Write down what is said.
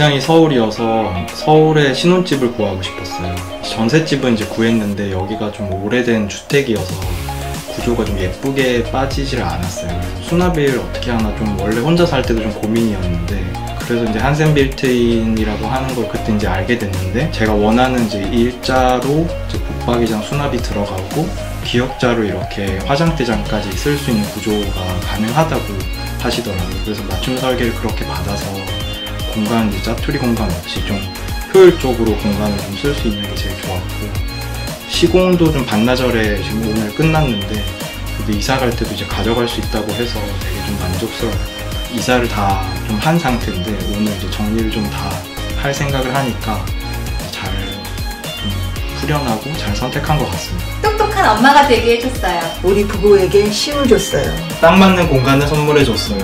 직장이 서울이어서 서울에 신혼집을 구하고 싶었어요. 전셋집은 이제 구했는데 여기가 좀 오래된 주택이어서 구조가 좀 예쁘게 빠지질 않았어요. 수납을 어떻게 하나 좀 원래 혼자 살 때도 좀 고민이었는데 그래서 이제 한센 빌트인이라고 하는 걸 그때 이제 알게 됐는데 제가 원하는 이제 일자로 이제 붙박이장 수납이 들어가고 기역자로 이렇게 화장대장까지 쓸 수 있는 구조가 가능하다고 하시더라고요. 그래서 맞춤 설계를 그렇게 받아서 공간 이제 짜투리 공간 없이 좀 효율적으로 공간을 좀 쓸 수 있는 게 제일 좋았고 시공도 좀 반나절에 지금 오늘 끝났는데 그래도 이사 갈 때도 이제 가져갈 수 있다고 해서 되게 좀 만족스러워요. 이사를 다 좀 한 상태인데 오늘 이제 정리를 좀 다 할 생각을 하니까 잘좀 후련하고 잘 선택한 것 같습니다. 똑똑한 엄마가 되게 해줬어요. 우리 부부에게 힘을 줬어요. 딱 맞는 공간을 선물해 줬어요.